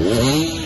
五。